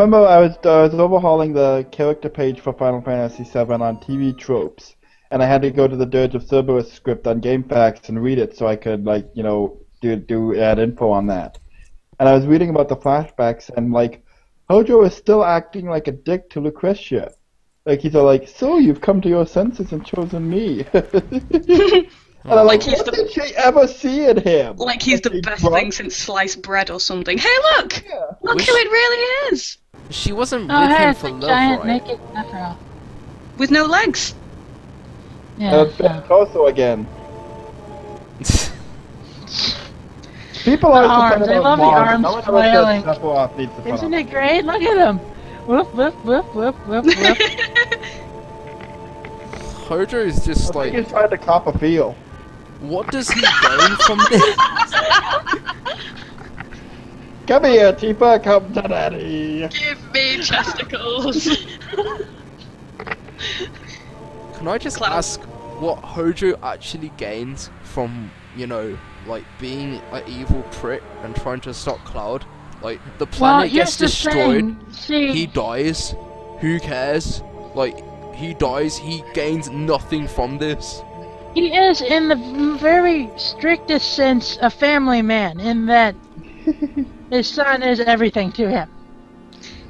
remember I was, I was overhauling the character page for Final Fantasy VII on TV tropes, and I had to go to the Dirge of Cerberus script on GameFAQs and read it so I could like you know do do add info on that. And I was reading about the flashbacks and like Hojo is still acting like a dick to Lucretia. Like he's all like, so you've come to your senses and chosen me. And I'm like, Like he's what the- did she ever see in him? Like he's the best drunk? thing since sliced bread or something. Hey, look! Yeah. Look Wish- who it really is! She wasn't Oh, with hey, him it's for a love, giant right? naked Sephiroth. With no legs. Yeah. Uh, Ben Torso again. People are The arms, complaining I love the arms No flailing. says Sephiroth needs to Isn't it great? Look at him. Whoop, whoop, whoop, whoop, whoop, whoop. Hojo is just I think like, he's trying to cop a feel. What does he gain from this? Come here, Tifa, come to daddy. Give me chesticles. Can I just Cloud. ask what Hojo actually gains from, you know, like being an evil prick and trying to stop Cloud? Like, the planet here's gets destroyed. See, he dies, who cares? Like, he dies, he gains nothing from this. He is, in the very strictest sense, a family man, in that his son is everything to him.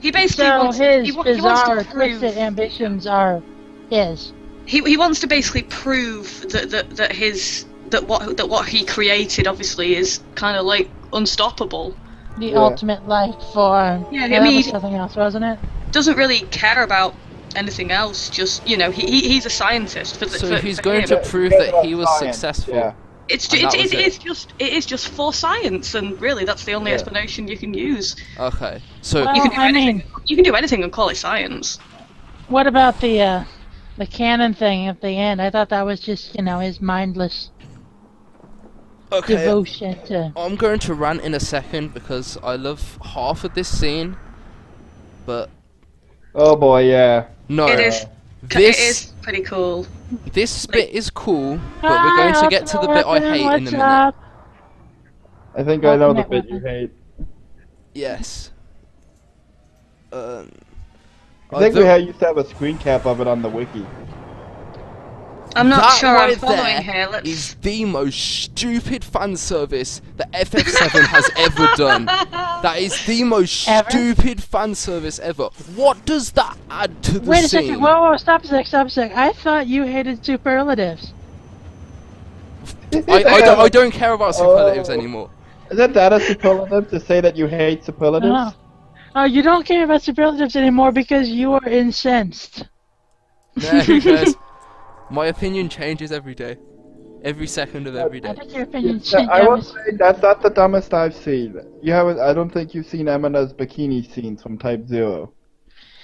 he basically So wants, his he, wa- he wants bizarre, to prove twisted ambitions are his. he, he wants to basically prove that, that, that his that what that what he created obviously is kind of like unstoppable. The Yeah. ultimate life form. Yeah, I that mean- was something else, wasn't it? Doesn't really care about anything else. Just you know, he, he he's a scientist. For the, So for, he's for going him. to prove that he was science, successful. Yeah. It's ju- it, it, it is just it is just for science, and really that's the only Yeah. explanation you can use. Okay, so Well, You can do I anything. mean, You can do anything and call it science. what about the uh, the canon thing at the end? I thought that was just, you know, his mindless okay, devotion to. I'm going to rant in a second because I love half of this scene, but Oh boy, yeah. No, It is. this It is pretty cool. this bit is cool, but we're going to get to the bit I hate in a What's minute. I think I know the bit you hate. Yes. Um, I think the- we had, used to have a screen cap of it on the wiki. I'm not that sure right I'm following there here. Let's. is the most stupid fan service that FF7 has ever done. That is the most Ever? stupid fan service ever. What does that add to the Wait a scene? second. Whoa, whoa, stop a sec, stop a sec. I thought you hated superlatives. I, I, don't, I don't care about superlatives Oh. anymore. Isn't that a superlative to say that you hate superlatives? Oh. oh, you don't care about superlatives anymore because you are incensed. Nah, who cares? My opinion changes every day. Every second of every day. I think your opinion Yeah, changed. I will say that's not the dumbest I've seen. You haven't. I don't think you've seen Emina's bikini scenes from Type Zero.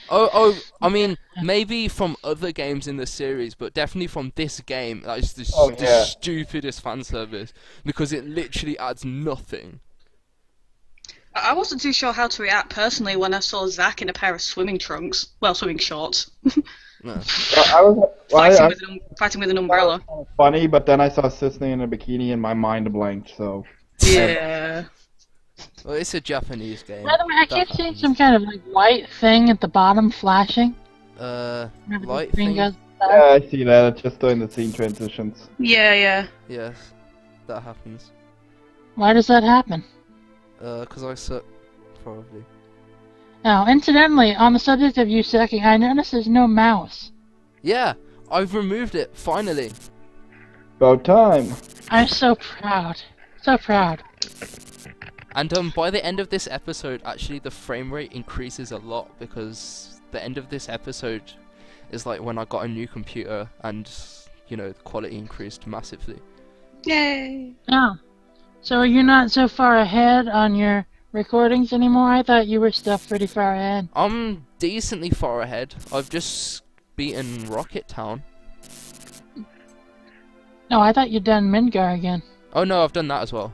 Oh, oh, I mean, maybe from other games in the series, but definitely from this game, that is the, Oh, the yeah. stupidest fan service because it literally adds nothing. I I wasn't too sure how to react personally when I saw Zack in a pair of swimming trunks. Well, swimming shorts. No. I was well, fighting, I, with an, um- fighting with an umbrella. funny, but then I saw Cissnei in a bikini and my mind blanked. So Yeah. Well, it's a Japanese game. By the way, I That keep seeing some kind of like white thing at the bottom flashing. Uh, Whenever the light thing. goes yeah. I see that. It's just doing the scene transitions. Yeah, yeah. Yes, that happens. Why does that happen? Uh, cause I suck, probably. Now, incidentally, on the subject of you sucking, I noticed there's no mouse. Yeah, I've removed it finally. About time. I'm so proud. So proud. And um, by the end of this episode, actually, the frame rate increases a lot because the end of this episode is like when I got a new computer and you know the quality increased massively. Yay. Oh. So you're you not so far ahead on your recordings anymore? I thought you were still pretty far ahead. I'm decently far ahead. I've just beaten Rocket Town. No, I thought you'd done Midgar again. Oh no, I've done that as well.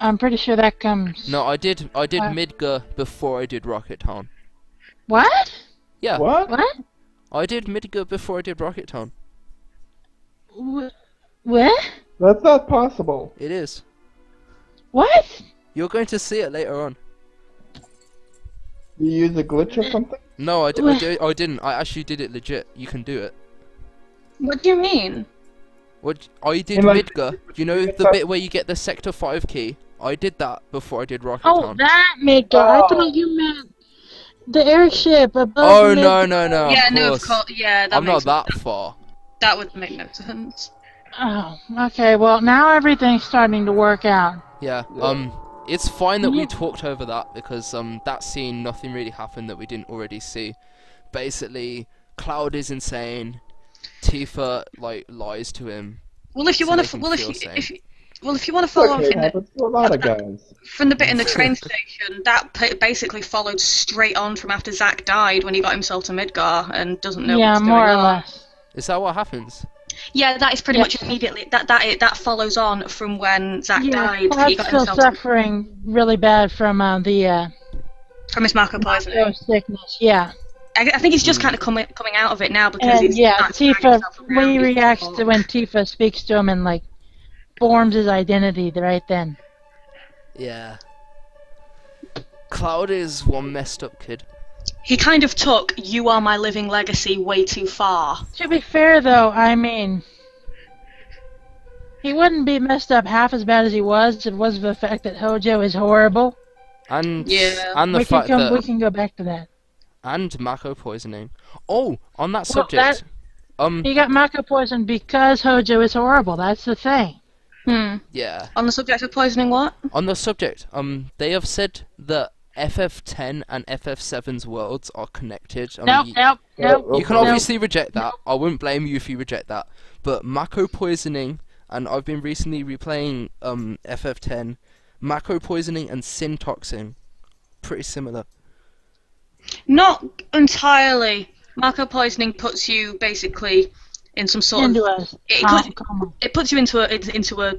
I'm pretty sure that comes. No, I did. I did Uh. Midgar before I did Rocket Town. What? Yeah, What? What? I did Midgar before I did Rocket Town. Wh- What? That's not possible. It is. What? You're going to see it later on. You use a glitch or something? No, I, di- I, didn't. I actually did it legit. You can do it. What do you mean? What I did In, like, Midgar. You know the bit where you get the Sector Five key. I did that before I did Rocket Oh, Town. that Midgar. I Oh. thought you meant the airship above. Oh no Midgar. no no! yeah, no, of course. course. Yeah, that I'm not makes that far. That would make no sense. Oh, okay. Well, now everything's starting to work out. Yeah. Yeah. Um, it's fine that we talked over that because um that scene nothing really happened that we didn't already see. Basically, Cloud is insane. Tifa like lies to him. Well, if you So want to, well, if you, if you, well, if you want to follow on okay, from the, a lot of guys. from the bit in the train station, that basically followed straight on from after Zack died when he got himself to Midgar and doesn't know yeah, what's more going or on. less. Is that what happens? Yeah, that is pretty Yeah. much immediately. That that it, that follows on from when Zack Yeah, died. He Cloud's got still himself to, suffering really bad from uh, the uh, from his Mako poisoning. sickness. Yeah, I, I think he's just Hmm. kind of coming coming out of it now because and he's yeah, Tifa. himself around, When he reacts to when Tifa speaks to him and like forms his identity right then. Yeah. Cloud is one messed up kid. He kind of took "You Are My Living Legacy" way too far. To be fair, though, I mean, he wouldn't be messed up half as bad as he was if it was for the fact that Hojo is horrible. And Yeah. and the we can fact come, that we can go back to that. and Mako poisoning. Oh, on that Well, subject. Um He got Mako poisoned because Hojo is horrible. That's the thing. Hmm. yeah. On the subject of poisoning, what? On the subject, um they have said that FF10 and FF7's worlds are connected. I Nope, mean, nope, Yeah, nope. You can Nope. obviously reject that. I wouldn't blame you if you reject that. But Mako poisoning, and I've been recently replaying um FF10, Mako poisoning and sin toxin, pretty similar. Not entirely. Mako poisoning puts you basically in some sort Into of. a It, could, it puts you into a into a.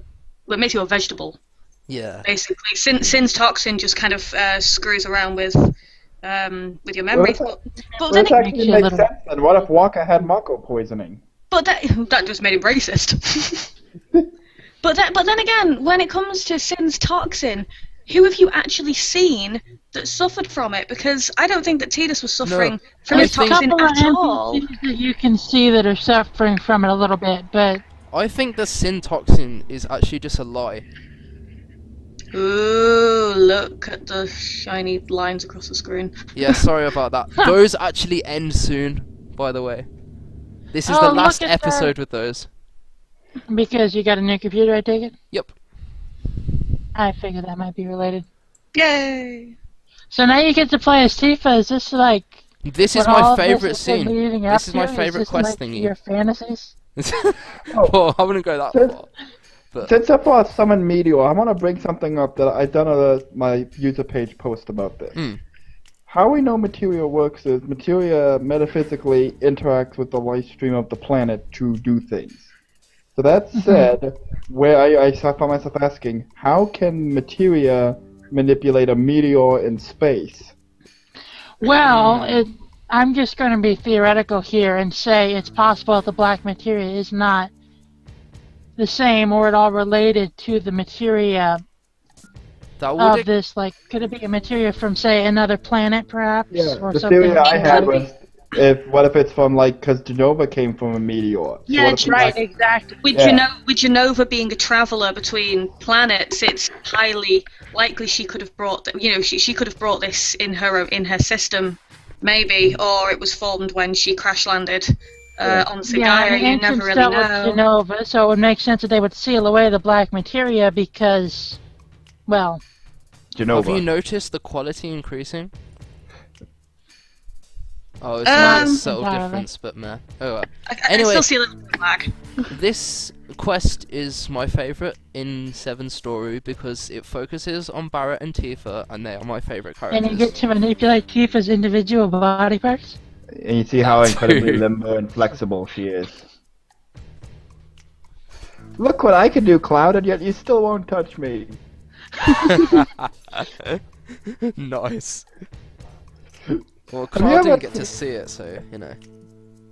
Well, it makes you a vegetable Yeah. basically. Sin, Sin's toxin just kind of uh, screws around with um, with your Well, memories. that's- but but Well, then this it, actually Makes you a makes little- sense then. What if Wakka had Mako poisoning? but that that just made him racist. but then but then again, when it comes to Sin's toxin, who have you actually seen that suffered from it? Because I don't think that Tidus was suffering from I his toxin at all. NPCs that you can see that are suffering from it a little bit, but I think the sin toxin is actually just a lie. Ooh, look at the shiny lines across the screen. Yeah, sorry about that. Those actually end soon, by the way. This is Oh, the last at that. episode with those. because you got a new computer, I take it. Yep. I figured that might be related. Yay! So now you get to play as Tifa. Is this like This is my of this favorite scene. This is my to? favorite this quest like thingy. Your fantasies. well, I wouldn't go that Since- far. But Since I bought Summon Meteor, I want to bring something up that I done a my user page post about this. Mm. How we know materia works is materia metaphysically interacts with the Lifestream of the planet to do things. So that Mm-hmm. said, where I, I found myself asking, how can materia manipulate a meteor in space? Well, it, I'm just going to be theoretical here and say it's possible that the black materia is not the same or at all related to the materia that of would this. Like, could it be a materia from, say, another planet, perhaps, or the something? theory I had was, if what if it's from like, because Genova came from a meteor? Yeah, what if it's it's Right, like- exactly. With, Yeah. Geno- with Genova being a traveller between planets, it's highly likely she could have brought, th- you know, she, she could have brought this in her in her system, maybe, or it was formed when she crash landed uh, on Yeah, Sigara. and you ancients never really dealt with know. Genova, so it would make sense that they would seal away the black materia because, well, Genova. Have you noticed the quality increasing? Oh, it's not a Um, subtle Entirely. difference, but meh. Oh, well. I, I Anyway. still see a little bit of lag. This quest is my favourite in Seven Story because it focuses on Barret and Tifa, and they are my favourite characters. and you get to manipulate Tifa's individual body parts. And you see how incredibly limber and flexible she is. Look what I can do, Cloud, and yet you still won't touch me. nice. Well, Cloud didn't get to see it, so you know.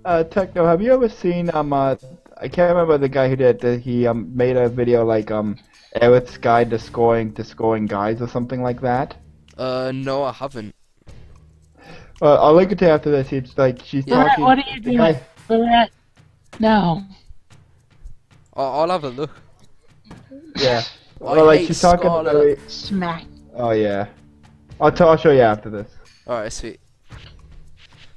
Uh, Techno, have you ever seen um uh, I can't remember the guy who did that. He um made a video like um Aerith's guide to scoring to scoring guys or something like that. Uh, no, I haven't. Uh, I'll link it to you after this. It's like she's Yeah. talking. What are you doing? guy- Barret? No. I'll, I'll have a look. Yeah. I Well, like she's talking. Scarlet. Very... Smack. Oh yeah. I'll, t- I'll show you after this. Alright, sweet.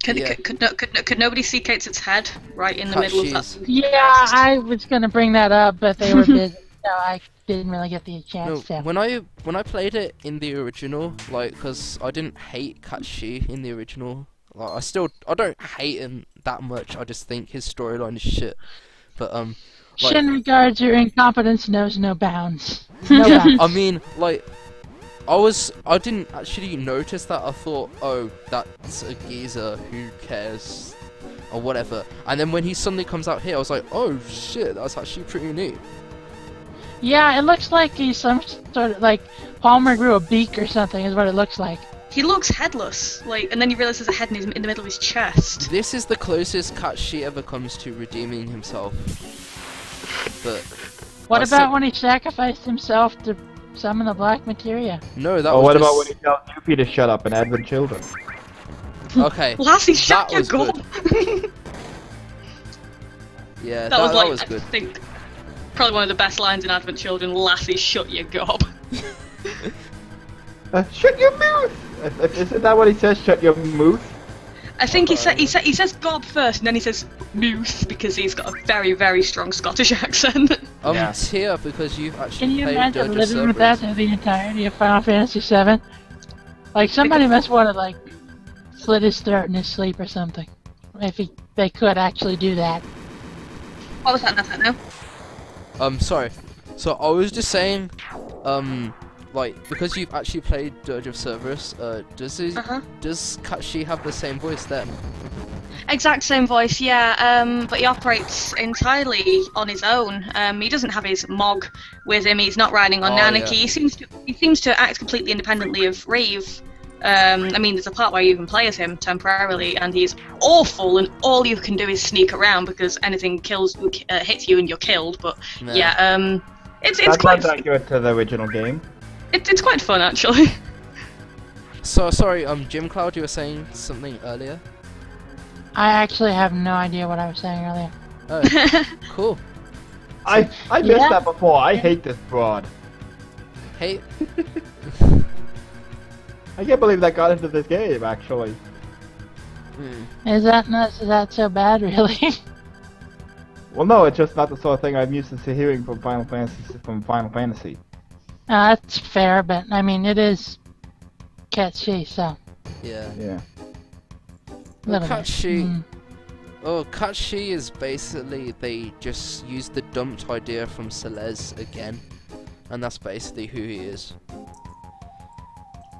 Could, Yeah. could, could, no- could, could nobody see Cait's head right in the middle of that? Cait Sith's. Yeah, I was gonna bring that up, but they were busy, so I didn't really get the No, chance to. when I when I played it in the original, like, cause I didn't hate Cait Sith in the original. Like, I still I don't hate him that much. I just think his storyline is shit. But um, like- Shin regards your incompetence knows no bounds. No bounds. I mean, like, I was I didn't actually notice that. I thought, oh, that's a geezer. Who cares? Or whatever. And then when he suddenly comes out here, I was like, oh shit, that's actually pretty neat. Yeah, it looks like he's some sort of like Palmer grew a beak or something. Is what it looks like. He looks headless, like, and then you realise there's a head in, his, in the middle of his chest. This is the closest Cait Sith ever comes to redeeming himself. But What about it. when he sacrificed himself to summon the black materia? no, that oh, was what just... about when he tells Yuffie to shut up and Advent children? Okay, Lassie, shut That your was gob! yeah, that, that, was that like, was I good. think, probably one of the best lines in Advent Children. Lassie, shut your gob. Uh, shut your mouth! Uh, Isn't that what he says? Shut your mouth? I think he Okay. said he said he says gob first, and then he says moose because he's got a very very strong Scottish accent. Um, Yeah. Tia, because you've actually Can you played imagine Dirge of living with that Cerberus. through the entirety of Final Fantasy VII? Like somebody must want to like slit his throat in his sleep or something. If he, they could actually do that. what was that? Nothing. No. Um, sorry. So I was just saying, um, like because you've actually played Dirge of Cerberus, uh, does his, Uh huh. does Cait Sith have the same voice then? Exact same voice, yeah. Um, but he operates entirely on his own. Um, he doesn't have his Mog with him. He's not riding on Oh, Nanaki. yeah. He seems to he seems to act completely independently of Reeve. Um, I mean, there's a part where you can play as him temporarily, and he's awful, and all you can do is sneak around because anything kills uh, hits you and you're killed. But Nah. yeah, um, it's it's That quite sounds accurate to the original game. it, it's quite fun actually. So sorry, um, Jim Cloud, you were saying something earlier. I actually have no idea what I was saying earlier. Oh, cool. I I missed Yeah. that before. I hate this broad. Hey, I can't believe that got into this game. Actually, hmm. Is that not is that so bad, really? well, no, it's just not the sort of thing I'm used to hearing from Final Fantasy. From Final Fantasy. uh, that's fair, but I mean it is catchy, so yeah. Yeah. Well, little bit. Mm. oh, Cait Sith is basically they just used the dumped idea from Celeste again, and that's basically who he is.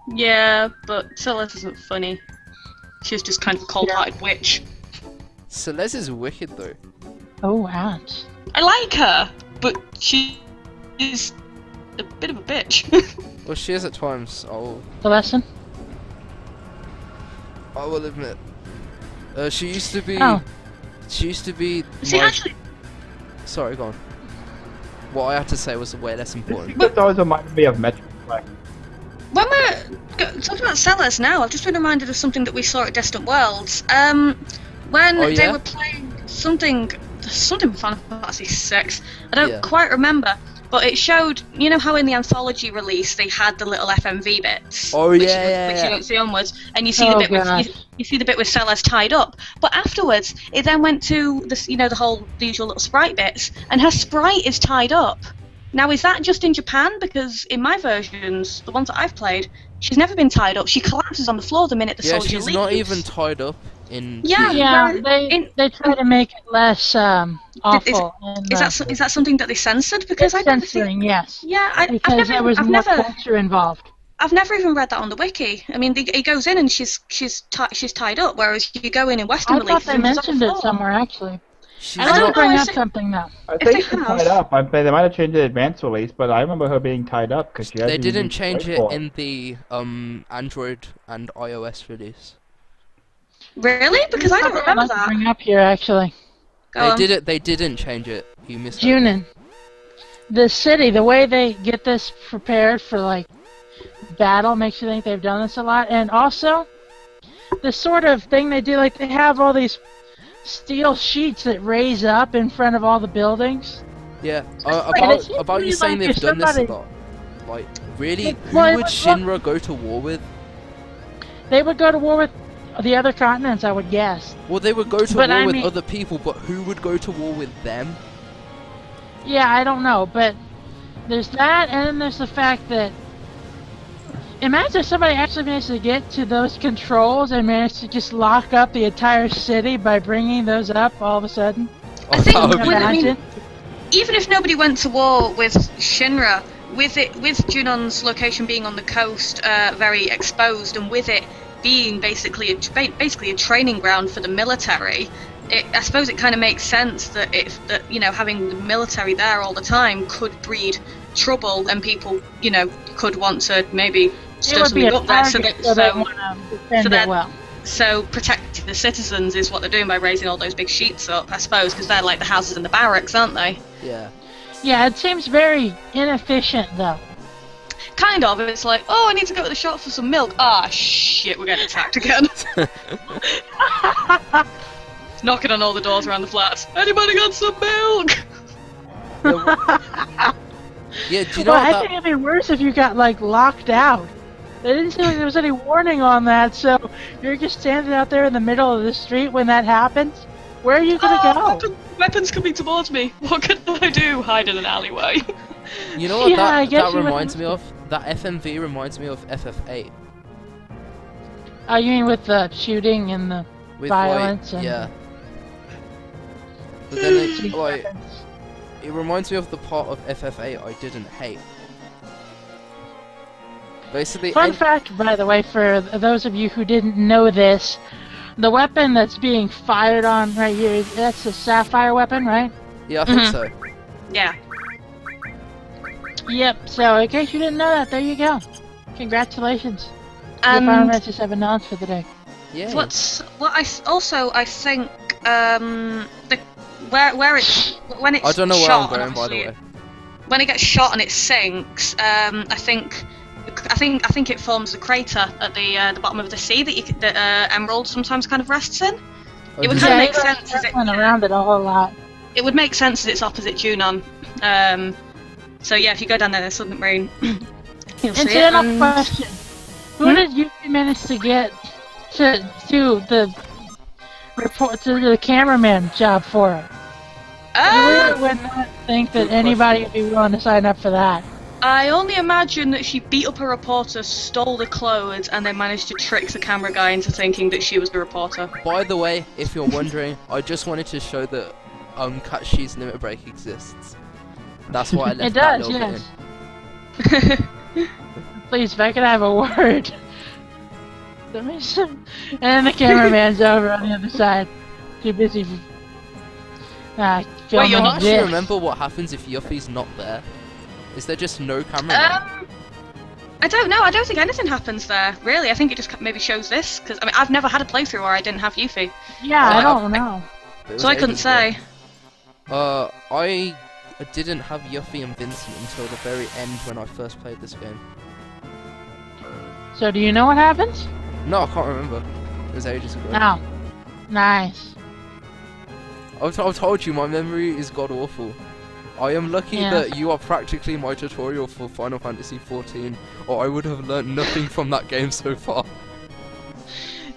Yeah, but Celeste isn't funny. She's just kind of a cold-hearted witch. Celeste is wicked though. Oh, ouch. I like her, but she is a bit of a bitch. Well, she is at times. I'll, The lesson? I will admit. Uh, she used to be. Oh. She used to be. See, my- actually, Sorry, go on. What I had to say was way less important. This always reminded me of Metro Quest. When we're go- talking about Celes now, I've just been reminded of something that we saw at Distant Worlds. Um, when Oh, they were playing something, something from Final Fantasy Six. I don't Yeah. quite remember, but it showed. You know how in the anthology release they had the little FMV bits. Oh, which, yeah, yeah, which yeah. you don't see onwards, and you see the Oh, bit with you, you see the bit with Celes tied up. But afterwards, it then went to this, you know, the whole the usual little sprite bits, and her sprite is tied up. Now, is that just in Japan? Because in my versions, the ones that I've played, she's never been tied up. She collapses on the floor the minute the yeah, soldier she's leaves. not even tied up in. Yeah, the- Yeah, they in- they try to make it less um awful. in Is the- that so- is that something that they censored? Because I it's don't think. censoring, yes. Yeah, I, I've Because never, there was I've more never, culture involved. I've never even read that on the wiki. I mean, the, he goes in and she's she's ti- she's tied up, whereas you go in in Western I releases thought they and she's on mentioned it somewhere actually. She's I I don't didn't not. know, bring up it- something though. I think they she's have- tied up. I, they might have changed the advanced release, but I remember her being tied up because she. had They didn't change it whiteboard. in the um Android and iOS release. Really? Because I don't Something I'd remember like that. bring up here actually. Go they on. did it. They didn't change it. You missed it. Junon. The city, the way they get this prepared for like battle makes you think they've done this a lot. And also, the sort of thing they do. Like they have all these steel sheets that raise up in front of all the buildings. Yeah, uh, about about you saying like they've done this a lot. Like, really, who well, would Shinra go to war with? They would go to war with the other continents, I would guess. Well, they would go to But war I with mean- other people, but who would go to war with them? Yeah, I don't know, but there's that, and then there's the fact that imagine if somebody actually managed to get to those controls and managed to just lock up the entire city by bringing those up all of a sudden. I think that would Can be you when- I mean- even if nobody went to war with Shinra, with it with Junon's location being on the coast, uh, very exposed, and with it being basically a, ba- basically a training ground for the military, it, I suppose it kind of makes sense that if that you know having the military there all the time could breed trouble, and people you know could want to maybe It stir would be something a up. So that, so they so, want to defend so it that- well. so protecting the citizens is what they're doing by raising all those big sheets up, I suppose, because they're like the houses in the barracks, aren't they? Yeah. Yeah, it seems very inefficient though. Kind of. It's like, oh, I need to go to the shop for some milk. Ah, shit, we're getting attacked again. Knocking on all the doors around the flats. Anybody got some milk? Yeah, do you know well, I what think it'd be worse if you got like locked out. They didn't seem like there was any warning on that, so you're just standing out there in the middle of the street when that happens. Where are you gonna Oh, go? weapon- weapons coming towards me. What can I do? Hide in an alleyway. You know what Yeah, I that, guess that you would reminds me of? That FMV reminds me of FF8. Oh, you mean with the shooting and the With Violence like, and- yeah. But then it, like, it reminds me of the part of FF8 I didn't hate. Basically, Fun en- fact, by the way, for those of you who didn't know this, the weapon that's being fired on right here, that's a sapphire weapon, right? yeah, I think Mhm. so. yeah. Yep, so in case you didn't know that, there you go. Congratulations. Um, you Final And Fantasy 7 nonce for the day. Yeah. what's what I also I think um the where where it when it's I don't know where I'm going, by the way. when it gets shot and it sinks, um, I think, I think, I think it forms a crater at the uh, the bottom of the sea that you that uh, Emerald sometimes kind of rests in. Oh, it would does kinda make sense, is it- circling around it a whole lot. It would make sense as it's opposite Junon. Um, so yeah, if you go down there, there's something marine. You'll see it. Incidental and- question. Who Hmm? did you manage to get to do the report to the cameraman job for it? You Uh, really would not think that anybody question. would be willing to sign up for that. I only imagine that she beat up a reporter, stole the clothes, and then managed to trick the camera guy into thinking that she was the reporter. By the way, if you're wondering, I just wanted to show that um Cait Sith's limit break exists. That's why I left It that does, little bit yes. in. Please, if I could have a word. Let me see. And the cameraman's over on the other side. Too busy. f- Ah, filming you're not don't actually remember what happens if Yuffie's not there. Is there just no camera? Um, I don't know. I don't think anything happens there. Really, I think it just maybe shows this because I mean I've never had a playthrough where I didn't have Yuffie, Yeah, I Oh, don't know. It so I couldn't ages ago. say. Uh, I didn't have Yuffie and Vincent until the very end when I first played this game. So, do you know what happens? No, I can't remember. It was ages ago. No. Nice. I've, t- I've told you, my memory is god awful. I am lucky Yeah. that you are practically my tutorial for Final Fantasy XIV, or I would have learned nothing from that game so far.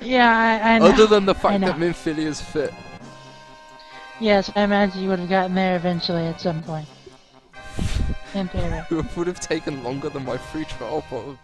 Yeah, I, I know. Other than the fact that Minfilia's fit. Yes, I imagine you would have gotten there eventually at some point. In theory. It would have taken longer than my free trial, probably.